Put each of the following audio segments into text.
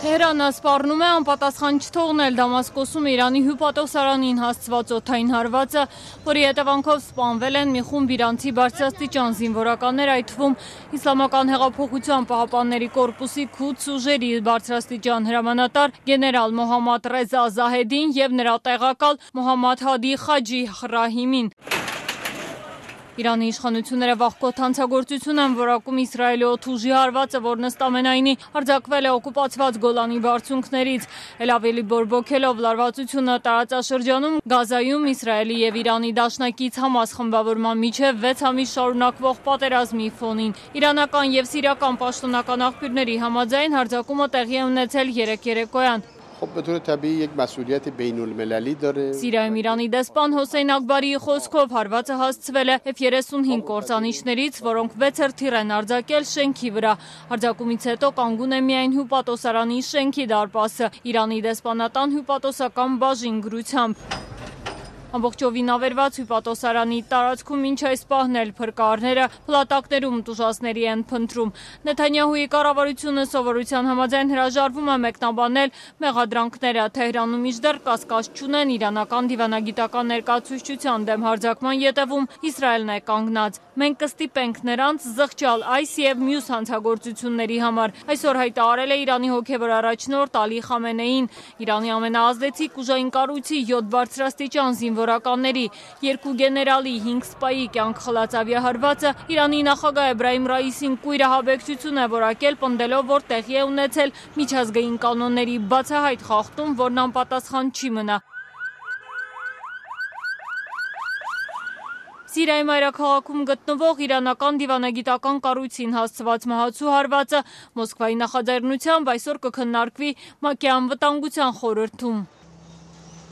Թեհրանը սպառնում է անպատասխան չթողնել Դամասկոսում Իրանի հյուպատոսարանին հասցված օթային հարվածը, որի հետևանքով սպանվել են մի խումբ իրանցի բարձրաստիճան զինվորականներ, այդ թվում Իսլամական հեղափոխության պահապանների կորպուսի քուց ուժերի բարձրաստիճան հրամանատար գեներալ Մոհամմադ Ռեզա Զահեդին եւ նրա տեղակալ Մոհամմադ Հադի Խաջի Ռահիմին։ Իրանի իշխանությունները վաղկոտ հանցագործություն են որակում Իսրայելի օթուժի հարվածը, որն ըստ ամենայնի արձակվել է օկուպացված Գոլանի բարձունքներից, էլ ավելի բորբոքելով լարվածությունը տարածաշրջանում Գազայում Իսրայելի եւ Իրանի դաշնակից Համաս խմբավորման միջև 6 ամիս շարունակվող պատերազմի ֆոնին։ Իրանական եւ սիրիական պաշտոնական աղբյուրների համաձայն հարձակումը տեղի է ունեցել 3 երեկոյան։ خب به طور طبیعی یک مسئولیت بین المللی داره Սիրիայում Իրանի դեսպան Հոսեյն Ակբարիի խոսքով հարվածը հասցվել է F35 կործանիչներից, որոնք 6 հրթիռ են արձակել շենքի վրա։ Արձակումից հետո կանգուն է միայն հյուպատոսարանի շենքի դարպասը։ Իրանի դեսպանատան հյուպատոսական բաժին գրությամբ Ամբողջովին ավերված հյուպատոսարանի տարածքում ինչ այս պահն էլ փրկարները փլատակներում տուժասների են փնտրում։ Նեթանյահուի կառավարությունը սովորության համաձայն հրաժարվում է մեկնաբանել մեղադրանքները Թեհրանում իջդեռ կասկած չունեն իրանական դիվանագիտական ներկայացուցչության դեմ հարձակման յետևում Իսրայելն է կանգնած։ Մենք կստիպենք նրանց զղջալ այս եւ մյուս հանցագործությունների համար։ Այսօր հայտարարել է Իրանի հոգեվոր առաջնորդ Ալի Խամենեին, Իրանի ամենաազդեցիկ ուժային կառույցի 7 բարձրաստիճան զինվոր զինվորականների, երկու գեներալի, 5 սպայի կյանք խլած ավիահարվածը Իրանի նախագահ Էբրահիմ Ռաիսին կույրահաբեկչություն է որակել պնդելով, որ տեղի է ունեցել միջազգային կանոնների բացահայտ խախտում, որն անպատասխան չի մնա։ Սիրիայի մայրաքաղաքում գտնվող իրանական դիվանագիտական կառույցին հասցված մահացու հարվածը Մոսկվայի նախաձեռնությամբ այսօր կքննարկվի ՄԱԿ-ի անվտանգության խորհրդում։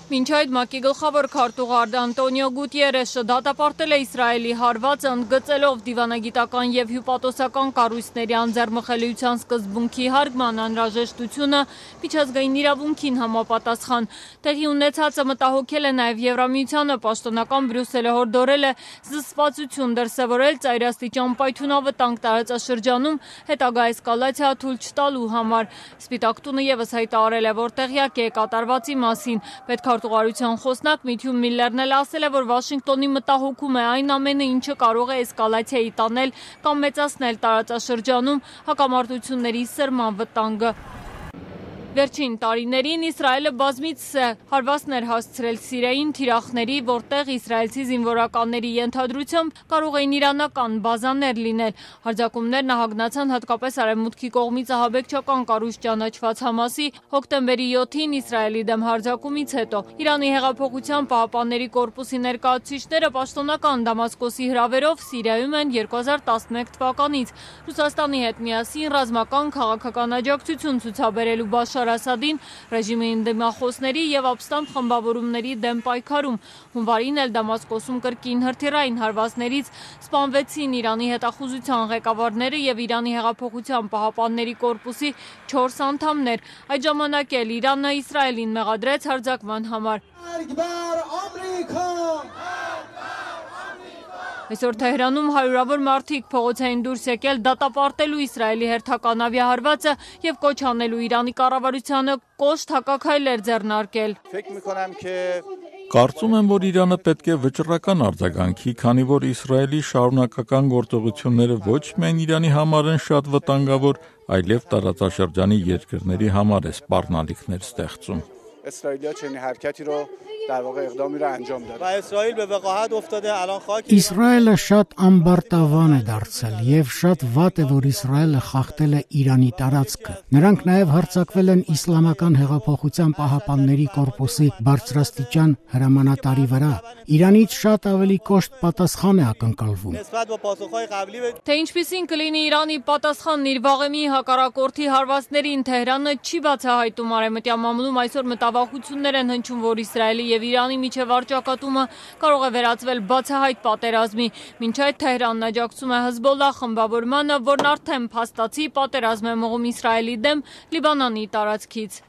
Մինչ այդ ՄԱԿ-ի գլխավոր քարտուղար Անտոնիո Գուտիերեշը դատապարտել է Իսրայելի հարվածը ընդգծելով դիվանագիտական եւ հյուպատոսական կառույցների անձեռմխելիության սկզբունքի հարգման անհրաժեշտությունը միջազգային իրավունքին համապատասխան։ Տեղի ունեցածը մտահոգել է նաեւ Եվրամիությանը պաշտոնական Բրյուսելը հորդորել է զսպվածություն դրսևորել ծայրաստիճան պայթյունավտանգ տարածաշրջանում հետագա էսկալացիա թույլ չտալու համար։ Սպիտակ տունը եւս հայտարարել է, որ տեղյակ է կատարվածի մասին։ Պետք Քարտուղարության խոսնակ Միթյու Միլլերն էլ ասել է, որ Վաշինգտոնի մտահոգում է այն ամենը, ինչը կարող է էսկալացիայի տանել կամ մեծացնել տարածաշրջանում հակամարտությունների սրման վտանգը։ Վերջին տարիներին Իսրայելը բազմից հարվածներ հասցրել Սիրիային թիրախների, որտեղ իսրայելցի զինվորականների ենթադրությամբ կարող էին իրանական բազաներ լինել։ Հարձակումներն ահագնացան հատկապես արևմուտքի կողմից ահաբեկչական կառույց ճանաչված Համասի հոկտեմբերի 7-ին Իսրայելի դեմ հարձակումից հետո։ Իրանի հեղափոխության պահապանների կորպուսի ներկայացուցիչները պաշտոնական Դամասկոսի հրավերով Սիրիայում են 2011 թվականից։ Ռուսաստանի հետ միասին ռազմական քաղաքական աջակցություն ցուցաբերելու Բաշար Բաշար Ասադին, ռեժիմի դեմախոսների եւ ապստամբ խմբավորումների դեմ պայքարում։ Հունվարին էլ Դամասկոսում կրկին հրթիռային հարվածներից սպանվեցին Իրանի հետախուզության ղեկավարները եւ Իրանի հեղափոխության պահապանների կորպուսի 4 անդամներ։ Այդ ժամանակ էլ Իրանը Իսրայելին մեղադրեց հարձակման համար։ Այսօր Թեհրանում հարյուրավոր մարդիկ փողոց էին դուրս եկել դատապարտելու Իսրայելի հերթական ավիահարվածը եւ կոչ անելու Իրանի կառավարությանը կոշտ հակաքայլեր ձեռնարկել։ Կարծում եմ, որ Իրանը պետք է վճռական արձագանքի, քանի որ Իսրայելի շարունակական գործողությունները ոչ միայն Իրանի համար են շատ վտանգավոր, այլև տարածաշրջանի երկրների համար է սպառնալիքներ ստեղծում։ اسرائیلیا چنین حرکتی رو در واقع اقدامی رو انجام داده و اسرائیل به وقاحت افتاده الان خاک Իսրայելը շատ ամբարտավան է դարձել եւ շատ վատ է որ Իսրայելը խախտել է Իրանի տարածքը։ Նրանք նաեւ հարձակվել են իսլամական հեղափոխության պահապանների կորպուսի բարձրաստիճան հրամանատարի վրա։ Իրանից շատ ավելի կոշտ պատասխան է ակնկալվում։ نسبت با پاسخهای قبلی به Թե ինչպիսին կլինի Իրանի պատասխանն իր վաղեմի հակառակորդի հարվածներին Թեհրանը չի բացահայտում արեմտյան մամուլում այսօր մտավախություններ են հնչում, որ Իսրայելի եւ Իրանի միջև արճակատումը կարող է վերածվել բացահայտ պատերազմի։ Մինչ այդ Թեհրանն աջակցում է Հզբոլլահ խմբավորմանը, որն արդեն փաստացի պատերազմ է մղում Իսրայելի դեմ Լիբանանի տարածքից։